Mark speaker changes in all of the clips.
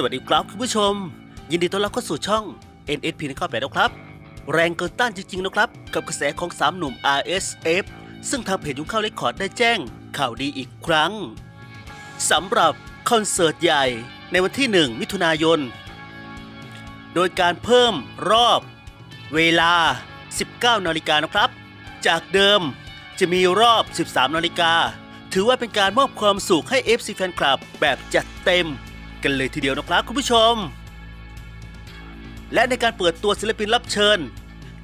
Speaker 1: สวัสดีครับคุณผู้ชม ยินดีต้อนรับเข้าสู่ช่อง NSP ในข้อแปดนะครับ แรงเกินต้านจริงๆนะครับ กับกระแสของสามหนุ่ม RSF ซึ่งทางเพจยุ้งข้าวเรคคอร์ดได้แจ้งข่าวดีอีกครั้งสำหรับคอนเสิร์ตใหญ่ในวันที่ 1 มิถุนายน โดยการเพิ่มรอบเวลา 19 นาฬิกานะครับ จากเดิมจะมีรอบ 13 นาฬิกา ถือว่าเป็นการมอบความสุขให้ FC Fan Club แบบจัดเต็ม กันเลยทีเดียวนะครับคุณผู้ชม และในการเปิดตัวศิลปินรับเชิญ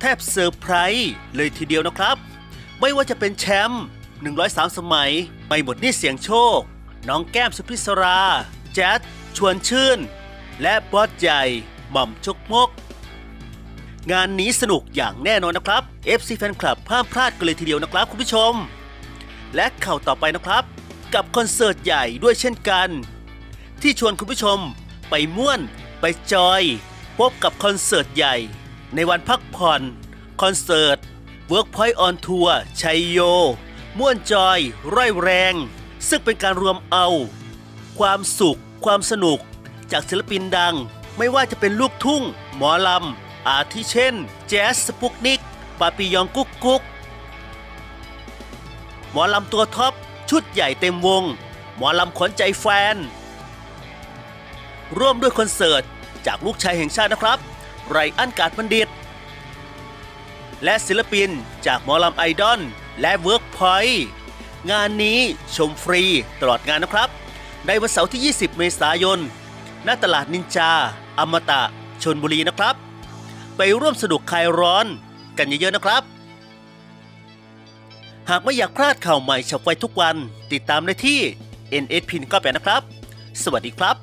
Speaker 1: แทบเซอร์ไพรส์เลยทีเดียวนะครับ ไม่ว่าจะเป็นแชมป์103 สมัย ไม่หมดนี่เสียงโชค น้องแก้มสุพิศรา แจ๊ดชวนชื่น และบอสใหญ่หม่อมชกมก งานนี้สนุกอย่างแน่นอนนะครับ FC Fan Club ห้ามพลาดกันเลยทีเดียวนะครับคุณผู้ชม และข่าวต่อไปนะครับ กับคอนเสิร์ตใหญ่ด้วยเช่นกัน ที่ชวนคุณผู้ชม ไปม่วน ไปจอย พบกับคอนเสิร์ตใหญ่ ในวันพักผ่อน คอนเสิร์ต Workpoint on Tour ชัยโย ม่วนจอย ร่อยแรง ซึ่งเป็นการรวมเอา ความสุข ความสนุก จากศิลปินดัง ไม่ว่าจะเป็นลูกทุ่ง หมอลำ อาทิเช่น แจ๊สสปุ๊กนิค ปาปิยองกุ๊กกุ๊กหมอลำตัวท็อป ชุดใหญ่เต็มวง หมอลำขวัญใจแฟน ร่วมด้วยคอนเสิร์ต จากลูกชายแห่งชาตินะครับ ไรอัล กาจบัณฑิต และศิลปินจากหมอลำไอดอลและเวิร์กพอยต์งานนี้ชมฟรีตลอดงานนะครับ ในวันเสาร์ที่ 20 เมษายน ณ ตลาดนินจา อมตะ ชนบุรีนะครับ ไปร่วมสนุกคลายร้อนกันเยอะๆนะครับ หากไม่อยากพลาดข่าวใหม่ฉับไวทุกวัน ติดตามได้ที่ NSP ก็แปนะครับ สวัสดีครับ